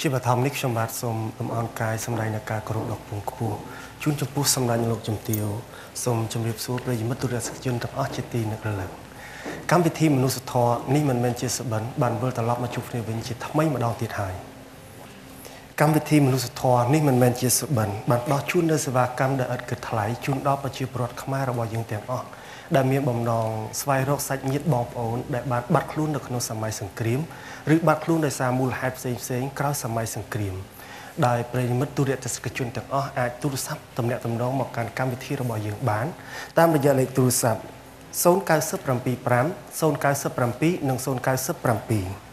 ជាបឋមនេះខ្ញុំបាទសូមលំអរកាយសម្ដែងនៃការគោរពដ៏ខ្ពង់ខ្ពស់ជូនចំពោះសម្ដេចលោកជំទាវសូមជម្រាបសួរប្រិយមិត្តទូរទស្សនិកជនទាំងអស់ជាទីនឹករលឹកកម្មវិធីមនុស្សធម៌នេះមិនមែនជាសបិនបានវិលត្រឡប់មកជួបគ្នាវិញជាថ្មីម្ដងទៀតហើយ កម្មវិធីមនុស្សធម៌នេះមិនមែនជាសបិនបានដោះជូននូវសេវាកម្មដែលឥតគិតថ្លៃជូនដល់ប្រជាពលរដ្ឋខ្មែររបស់យើងទាំងអស់ដែលមានបំណងស្វែងរកសាច់ញាតិបងប្អូនដែលបានបាត់ខ្លួននៅក្នុងសម័យសង្គ្រាមឬបាត់ខ្លួនដោយសារមូលហេតុផ្សេងផ្សេងក្រោយសម័យសង្គ្រាមដោយប្រិយមិត្តទូរទស្សនិកជនទាំងអស់អាចទូរស័ព្ទទំនាក់ទំនងមកកាន់កម្មវិធីរបស់យើងបានតាមរយៈលេខទូរស័ព្ទ0975 097និង097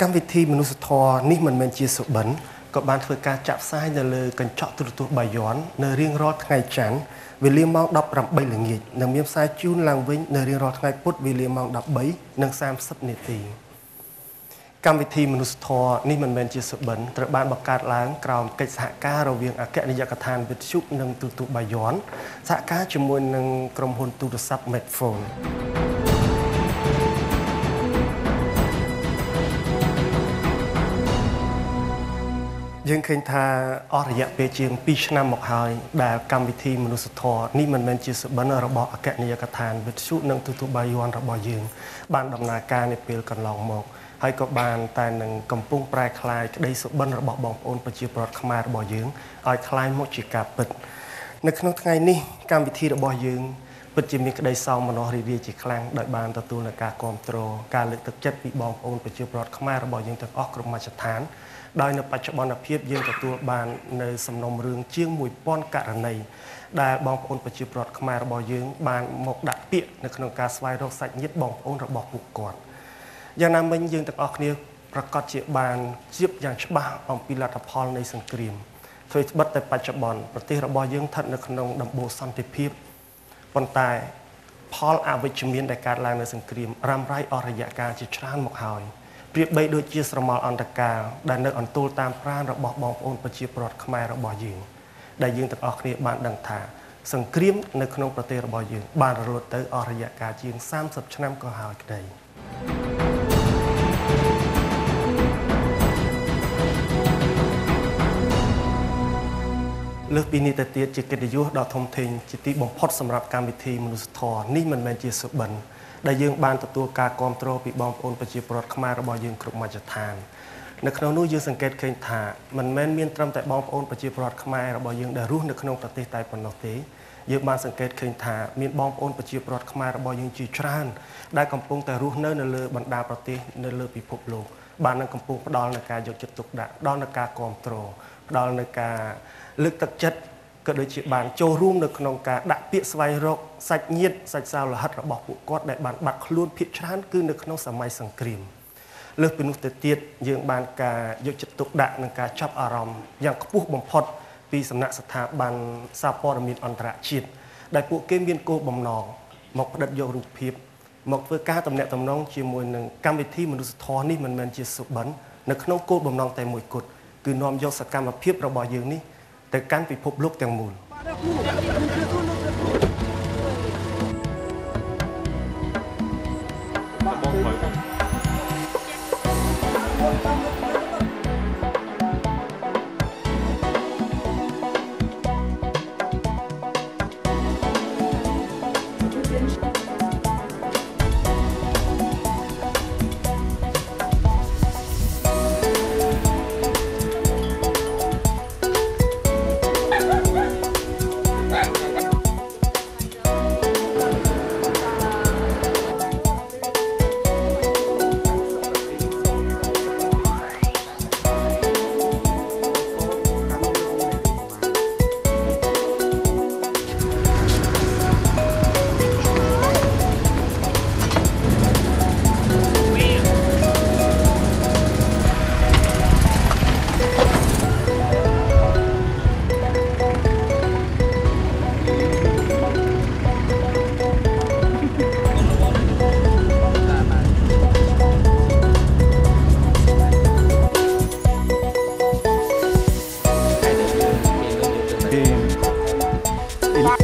កម្មវិធីមនុស្សធម៌នេះមិនមែនជាសុបិន ក៏បានធ្វើការចាក់ផ្សាយនៅលើកញ្ចក់ទូរទស្សន៍បាយ័ននៅរៀងរាល់ថ្ងៃច័ន្ទវេលាម៉ោង18ល្ងាចនិងមានផ្សាយជូនឡើងវិញនៅរៀងរាល់ថ្ងៃពុធវេលាម៉ោង13:30នាទីកម្មវិធីមនុស្សធម៌នេះមិនមែនជាសុបិនត្រូវបានបង្កើតឡើងក្រោមកិច្ចសហការរវាងអគ្គនាយកដ្ឋានវិទ្យុនិងទូរទស្សន៍បាយ័នសហការជាមួយនឹងក្រុមហ៊ុនទូរស័ព្ទ Medphone យើងឃើញថាអស់រយៈពេលជាង2ឆ្នាំមកហើយដែលកម្មវិធីមនុស្សធម៌នេះមិនមែនជាសបិនរបស់អគ្គនាយកដ្ឋានវិទ្យុនិងទូតបាយ័នរបស់យើង បានដំណើរការនាពេលកន្លងមកហើយក៏បានតែនឹងកំពុងប្រែក្លាយក្តីសុបិនរបស់បងប្អូនប្រជាពលរដ្ឋខ្មែររបស់យើងឲ្យក្លាយមកជាការពិត នៅក្នុងថ្ងៃនេះកម្មវិធីរបស់យើង ពិតជាមានក្តីសោមនស្សរីករាយជាខ្លាំងដោយបានទទួលនឹងការគ្រប់គ្រងការលើកទឹកចិត្តពីបងប្អូនប្រជាពលរដ្ឋខ្មែររបស់យើងទាំងអស់គ្រប់មជ្ឈដ្ឋានដោយនៅបច្ចុប្បន្នភាពយើងទទួលបាននៅសំណុំរឿងជាង1000ករណីដែលបងប្អូនប្រជាពលរដ្ឋខ្មែររបស់យើងបានមកដាក់ពាក្យនៅក្នុងការស្វែងរកសាច់ញាតិបងប្អូនរបស់ពួកគាត់យ៉ាងណាមិញយើងទាំងអស់គ្នាប្រកាសជាបានជៀបយ៉ាងច្បាស់អំពីលទ្ធផលនៃសង្គ្រាមធ្វើស្បិតតែបច្ចុប្បន្នប្រទេសរបស់យើងស្ថិតនៅក្នុងដំបូលសន្តិភាព ប៉ុន្តែផលអវិជ្ជមានដែលកើតឡើងនៅសង្គ្រាមរ៉ាំរ៉ៃអស់រយៈកាលជាច្រើនមកហើយប្រៀបបីដូចជាស្រមោលអន្តកាលដែលនៅអន្ទូលតាមប្រាណរបស់បងប្អូនប្រជាពលរដ្ឋខ្មែររបស់យើងដែលយើងទាំងអស់គ្នាបានដឹងថា សង្គ្រាមនៅក្នុងប្រទេសរបស់យើងបានរលត់ទៅអស់រយៈកាលជាង30ឆ្នាំក៏ហើយក្តី លើសពីនេះទៅទៀតជាកិត្តិយសដ៏ធំធេងជាទីបំផុតសម្រាប់កម្មវិធីមនុស្សធម៌នេះមិនមែនជាសុបិនដែលយើងបានទទួលការគ្រប់គ្រងពីបងប្អូនប្រជាពលរដ្ឋខ្មែររបស់យើងគ្រប់មជ្ឈដ្ឋាននៅក្នុងនោះយើងសង្កេតឃើញថាមិនមែនមានត្រឹមតែបងប្អូនប្រជាពលរដ្ឋខ្មែររបស់យើងដែលរស់នៅក្នុងប្រទេសតែប៉ុណ្ណោះទេយើងបានសង្កេតឃើញថាមានបងប្អូនប្រជាពលរដ្ឋខ្មែររបស់យើងជាច្រើនដែលកំពុងតែរស់នៅនៅលើបណ្ដាប្រទេសនៅលើពិភពលោកបាននឹងកំពុងផ្ដល់នឹងការយកចិត្តទុកដាក់ផ្ដល់នឹងការគ្រប់គ្រងផ្ដល់នឹងការ លើកទឹកចិត្តក៏ដូចជាបានចូលរួមនៅក្នុងការដាក់ពាក្យស្វែងរកសាច់ញាតិសាច់សាវលហិតរបស់ពួកគាត់ដែលបានបាត់ខ្លួនភៀសច្រើនគឺនៅក្នុងសម័យសង្គ្រាមលើសពីនោះទៅទៀតយើងបានការយកចិត្តទុកដាក់និងការចាប់អារម្មណ៍យ៉ាងខ្ពស់បំផុតពីសំណាក់ស្ថាប័នសារព័ត៌មានអន្តរជាតិដែលពួកគេមានគោលបំណងមកផ្តិតយករូបភាពមកធ្វើការតំណាក់តំណងជាមួយនឹងកម្មវិធីមនុស្សធម៌នេះមិនមែនជាសុបិននៅក្នុងគោលបំណងតែមួយគត់គឺនាំយកសកម្មភាពរបស់យើងនេះ ទៅកាន់ពិភពលោកទាំងមូល in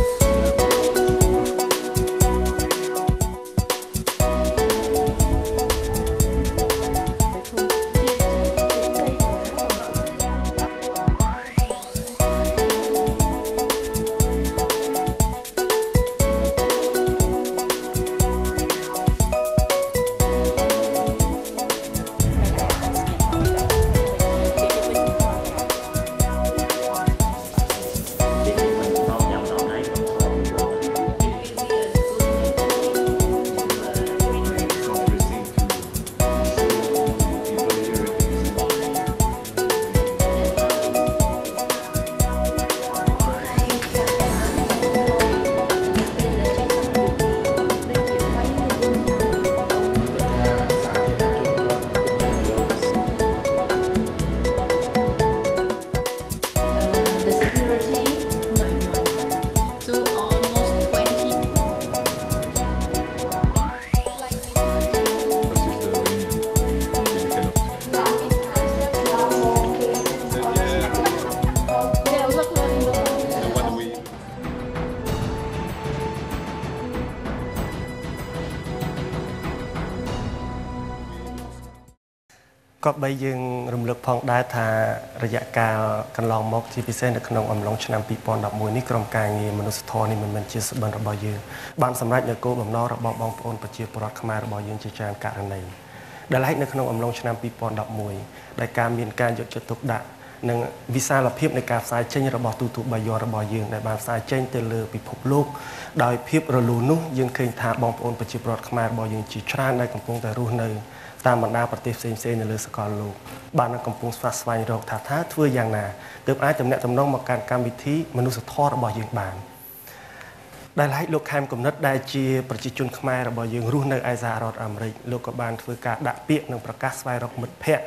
ក៏បីយើងរំលឹកផងដែរថារយៈកាលកន្លងមកជាពិសេសនៅក្នុងអំឡុងឆ្នាំ2011នេះក្រុមការងារមនុស្សធម៌នេះមិនមែនជាស្បិនរបស់យើងបានសម្រេចនៅគោលបំណងរបស់បងប្អូនប្រជាពលរដ្ឋខ្មែររបស់យើងជាច្រើនករណីដែលឡែកនៅក្នុងអំឡុងឆ្នាំ2011ដែលការមានការយកចិត្តទុកដាក់និងវិសាលភាពនៃការផ្សាយចេញរបស់ទូទូបាយ័នរបស់យើងដែលបានផ្សាយចេញទៅលើពិភពលោកដោយភាពរលូននោះយើងឃើញថាបងប្អូនប្រជាពលរដ្ឋខ្មែររបស់យើងជាច្រើនដែលកំពុងតែរស់នៅ តាមបណ្ដាប្រទេសផ្សេងៗនៅលើសកលលោកបាននឹងកំពុងស្វាស្វែងរកថាថាធ្វើយ៉ាងណាទើបអាចតំណាក់តំណងមកកាន់កម្មវិធីមនុស្សធម៌របស់យើងបានដែលឡែកលោកខែមកំណត់ដែលជាប្រជាជនខ្មែររបស់យើងរស់នៅឯសហរដ្ឋអាមេរិកលោកក៏បានធ្វើការដាក់ពាក្យនិងប្រកាសស្វែងរកមិត្តភ័ក្តិ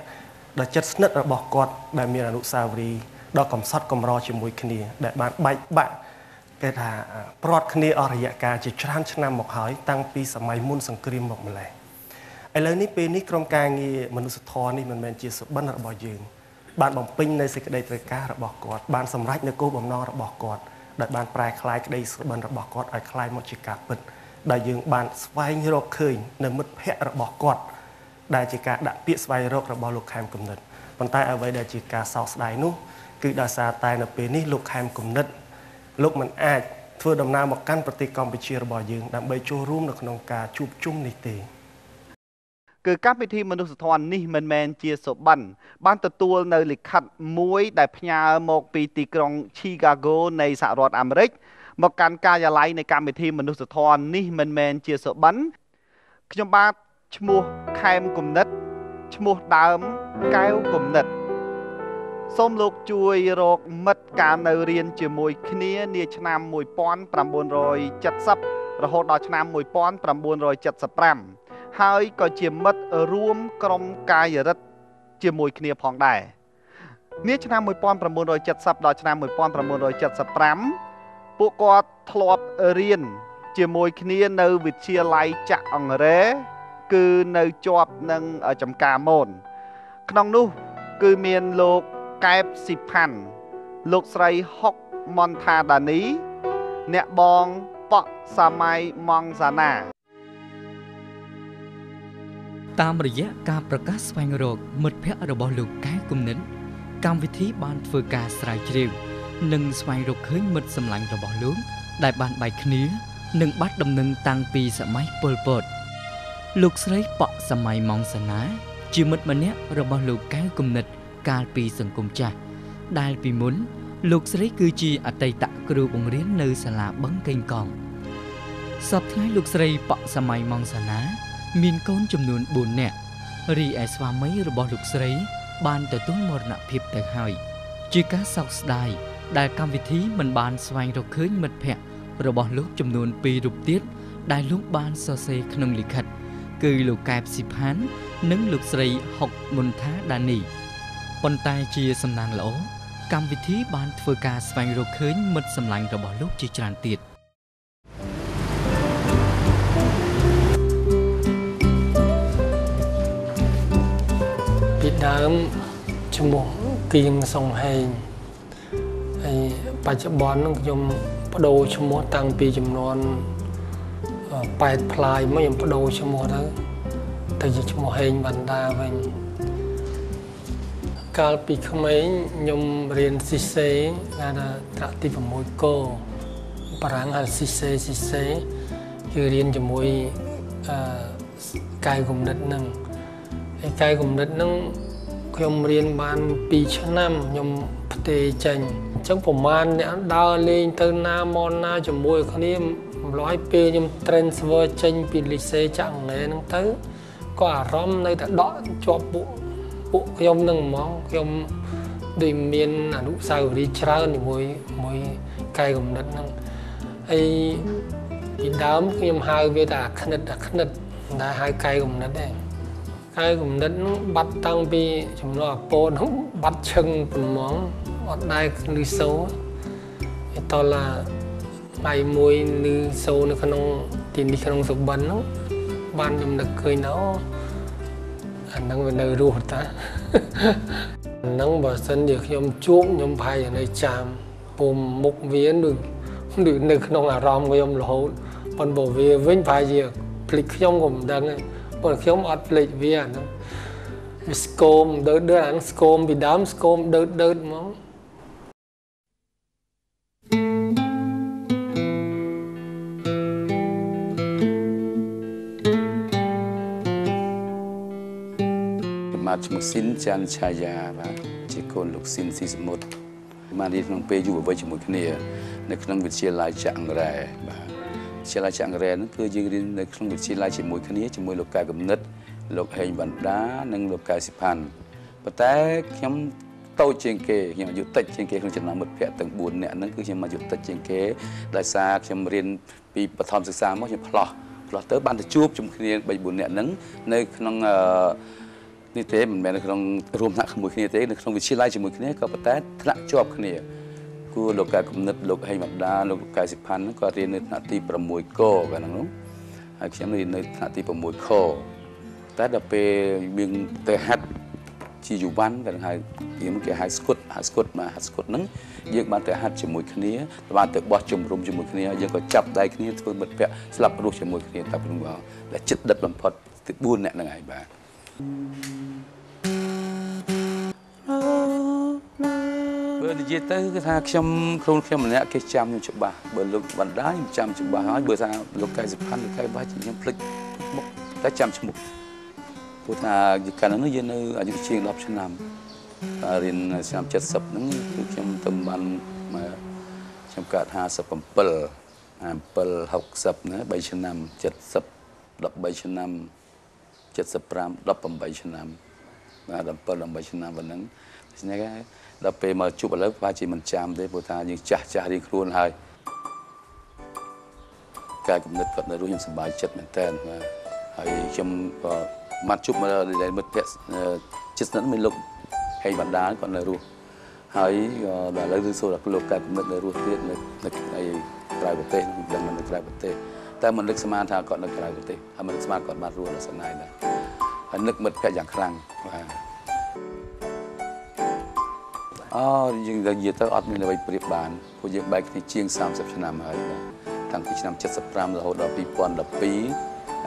ដ៏ជិតស្និទ្ធរបស់គាត់ដែលមានអនុស្សាវរីយ៍ដ៏កំសត់កំរជាមួយគ្នាដែលបានបែកបាក់គេថាប្រត់គ្នាអស់រយៈកាលជាច្រើនឆ្នាំមកហើយតាំងពីសម័យមុនសង្គ្រាមមកម្លេះ ឥឡូវនេះពេលនេះក្រុមការងារមនុស្សធម៌នេះមិនមែនជាសុបិនរបស់យើងបានបំពេញនៅសេចក្តីត្រូវការរបស់គាត់បានសម្រេចនៅគោលបំណងរបស់គាត់ដែលបានប្រែក្លាយក្តីសុបិនរបស់គាត់ឲ្យคล้ายមកជាការពិតដែលយើងបានស្វែងរកឃើញនៅមិត្តភ័ក្តិរបស់គាត់ដែលជាការដាក់ពាក្យស្វែងរករបស់លោកខែមគំនិតប៉ុន្តែអ្វីដែលជាការសោកស្ដាយនោះគឺដោយសារតែនៅពេលនេះលោកខែមគំនិតលោកមិនអាចធ្វើដំណើរមកកាន់ប្រទេសកម្ពុជារបស់យើងដើម្បីចូលរួមនៅក្នុងការជួបជុំនេះទេ គឺកម្មវិធីមនុស្សធម៌នេះមិនមែនជាសុបិនបានទទួលនៅលិខិតមួយដែលផ្ញើមកពីទីក្រុង Chicago នៃសហរដ្ឋអាមេរិកមកកាន់ការិយាល័យនៃកម្មវិធីមនុស្សធម៌នេះមិនមែនជាសុបិនខ្ញុំបាទឈ្មោះខែមគំនិតឈ្មោះដើមកែវគំនិតសូមលោកជួយរកមិត្តកាលនៅរៀនជាមួយគ្នានាឆ្នាំ1970រហូតដល់ឆ្នាំ1975 ហើយក៏ជាមិត្តរួមក្រុមកាយរិទ្ធជាមួយគ្នាផងដែរនាឆ្នាំ1970ដល់ឆ្នាំ1975ពួកគាត់ធ្លាប់រៀនជាមួយគ្នានៅវិទ្យាល័យចាក់អង្រែគឺនៅជាប់នឹងចំការមូនក្នុងនោះគឺមានលោកកែបស៊ីផាន់លោកស្រីហុកមនថាដានី អ្នកបងប៉ក់សាមៃម៉ងសាណា តាមរយៈការប្រកាសស្វែងរកមិត្តភ័ក្តិរបស់លោកកែគុំនិនកម្មវិធីបានធ្វើការស្រាវជ្រាវនិងស្វែងរកឃើញមិត្តសម្លាញ់របស់លោកដែលបានបែកគ្នានិងបាត់ដំណឹងតាំងពីសម័យប៉ុលពតលោកស្រីប៉ក់សម័យម៉ងសាណាជាមិត្តម្នាក់របស់លោកកែវគុំនិតកាលពីសង្គមចាស់ដែលពីមុន លោកស្រីគឺជាអតីតគ្រូបង្រៀននៅសាលាបឹងកេងកងសពថ្ងៃលោកស្រីប៉ក់សម័យម៉ងសាណា មានកូនចំនួន4នាក់រីឯស្វាមីរបស់លោកស្រី បានទទួលមរណភាពទៅហើយ ជាការសោកស្ដាយដែលកម្មវិធីមិនបានស្វែងរកឃើញមិត្តភ័ក្តិរបស់លោកចំនួន2រូបទៀតដែលលោកបានសរសេរក្នុងលិខិត គឺលោកកែបស៊ីផាន និងលោកស្រីហុកមុនថាដានីប៉ុន្តែជាសំណាងល្អកម្មវិធីបានធ្វើការស្វែងរកឃើញមិត្តសម្លាញ់របស់លោកជាច្រើនទៀត ដើមឈ្មោះគៀងសុងហេងហើយបច្ចុប្បន្ននឹងខ្ញុំបដូរឈ្មោះតាំងពីចំនួន8ផ្លាយមកខ្ញុំបដូរឈ្មោះទៅទៅជាឈ្មោះហេងបណ្ដាវិញកាលពីក្មេងខ្ញុំរៀនស៊ីសេគេថាត្រាក់ទី6កបារាំងហៅស៊ីសេស៊ីសេគឺរៀនជាមួយអឺកាយគំនិតនឹងហើយកាយគំនិតនឹង ខ្ញុំរៀនបាន2ឆ្នាំខ្ញុំផ្ទេចេញអញ្ចឹងប្រហែលអ្នកដើរលេងទៅណាមកណាជាមួយគ្នាម្លោះពេលខ្ញុំ transfer ចេញពីលីសេចាក់អង្រែហ្នឹងទៅក៏អារម្មណ៍នៅតែដកជាប់ពួកពួកខ្ញុំនឹងហ្មងខ្ញុំដូចមានអនុស្សាវរីយ៍ច្រើនជាមួយមួយកែកំណត់ហ្នឹងហើយពីដើមខ្ញុំហៅវាថាអាខ្និតអាខ្និតមិនដែលហៅកែកំណត់ទេ ហើយគំនិតនោះបាត់តាំងពីចំនួនអពោនោះបាត់ឈឹងប្រមងអត់ដែរលឺសូឯតឡាថ្ងៃមួយលឺសូនៅក្នុងទីនេះក្នុងសុបិននោះបានខ្ញុំនឹកឃើញណោអាហ្នឹងវានៅរស់តាហ្នឹងបើសិនជាខ្ញុំជួបខ្ញុំប្រហែលជានៅចាំពុំមុខវាដូចដូចនៅក្នុងអារម្មណ៍ខ្ញុំរហូតប៉ុន្តែវាវិញប្រហែលជាភ្លេចខ្ញុំក៏មិនដឹងដែរ ប៉ុន្តែខ្ញុំអត់ភ្លេចវាហ្នឹងហវាស្គមដើតដើតអាហ្នឹងស្គមពីដើមស្គមដើតដើតហ្មងសម្រាប់ឈ្មោះស៊ីនចាន់ឆាយាបាទជាកូនលោកស៊ីនស៊ីសមុទ្រមករៀនក្នុងពេលយុវវ័យជាមួយគ្នា នៅក្នុងវិទ្យាល័យចាក់អង្រែបាទ វិទ្យាល័យចាក់អង្រែហ្នឹងគឺយើងរៀននៅក្នុងវិទ្យាល័យជាមួយគ្នាជាមួយលោកកែកំណិតលោកហេងវណ្ដានិងលោកកែសិផាន់ប៉ុន្តែខ្ញុំតូចជាងគេខ្ញុំអាយុតិចជាងគេក្នុងចំណោមមិត្តភ័ក្តិទាំង4នាក់ហ្នឹងគឺខ្ញុំអាយុតិចជាងគេដោយសារខ្ញុំរៀនពីបឋមសិក្សាមកខ្ញុំផ្លោះផ្លោះទៅបានទៅជួបជុំគ្នា3 4នាក់ហ្នឹងនៅក្នុងអឺនេះទេមិនមែននៅក្នុងរួមថ្នាក់ជាមួយគ្នាទេនៅក្នុងវិទ្យាល័យជាមួយគ្នាក៏ប៉ុន្តែថ្នាក់ជាប់គ្នា គួរលោកកែកំណិតលោកហេងវណ្ដាលោកកែសិផាន់ហ្នឹងក៏រៀននៅថ្នាក់ទី6កកាលហ្នឹងនោះហើយខ្ញុំរៀននៅថ្នាក់ទី6ខតែដល់ពេលមានទៅហាត់ជាយុវ័នគេហៅយើងគេហៅស្គុតហៅស្គុតមកហាត់ស្គុតហ្នឹងយើងបានទៅហាត់ជាមួយគ្នាបានទៅបោះជំរុំជាមួយគ្នាយើងក៏ចាប់ដៃគ្នាធ្វើមិត្តភ័ក្តិស្លាប់រស់ជាមួយគ្នាតែព្រមដែលចិត្តដិតបំផុតទី4នាក់ហ្នឹងហើយបាទ បើនិយាយទៅគឺថាខ្ញុំខ្លួនខ្ញុំម្នាក់គេចាំខ្ញុំច្បាស់បើលោកបណ្ដាខ្ញុំចាំច្បាស់ហើយបើថាលោកកែសុផាន់លោកកែបាច់ខ្ញុំភ្លេចមុខតែចាំឈ្មោះព្រោះថាកាលនោះយើងនៅអាយុជាង10ឆ្នាំតែរៀនឆ្នាំ70ហ្នឹងគឺខ្ញុំទៅបានមកខ្ញុំកើត57 57 60ណា3ឆ្នាំ70 13ឆ្នាំ75 18ឆ្នាំបាទ17 18ឆ្នាំប៉ុណ្ណឹងដូច្នេះគេ ដល់ពេលមកជួបឥឡូវប្រហែលជាមិនចាំទេព្រោះថាយើងចាស់ចាស់រៀងខ្លួនហើយការគំនិតគាត់នៅរស់ខ្ញុំសប្បាយចិត្តមែនតើបាទហើយខ្ញុំក៏មកជួបមកដែលមិត្តភក្តិជិតស្និទ្ធមានលោកហេងបណ្ដាគាត់នៅរស់ហើយក៏ដល់ឥឡូវគឺសូមដល់លោកការគំនិតនៅរស់ទៀតនៅនៅក្រៅប្រទេសដឹងនៅក្រៅប្រទេសតែមិននឹកស្មានថាគាត់នៅក្រៅប្រទេសហើយមិននឹកស្មានគាត់បានរស់នៅស្នេហ៍ដែរហើយនឹកមិត្តភក្តិយ៉ាងខ្លាំងបាទ អូយើងនិយាយទៅអត់មានអ្វីប្រៀបបានព្រោះយើងបែកគ្នាជាង30ឆ្នាំហើយបាទតាំងពីឆ្នាំ75រហូតដល់2012ឥ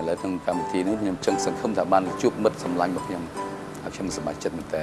ឡូវក្នុងកម្មវិធីនេះខ្ញុំចឹងសង្ឃឹមថាបានជួបមិត្តសម្លាញ់របស់ខ្ញុំហើយខ្ញុំសប្បាយចិត្តមែនតើ